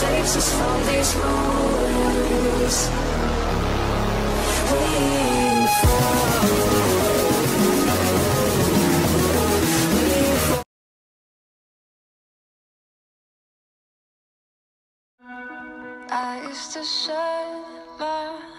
saves us from these ruins? We fall. I used to shut my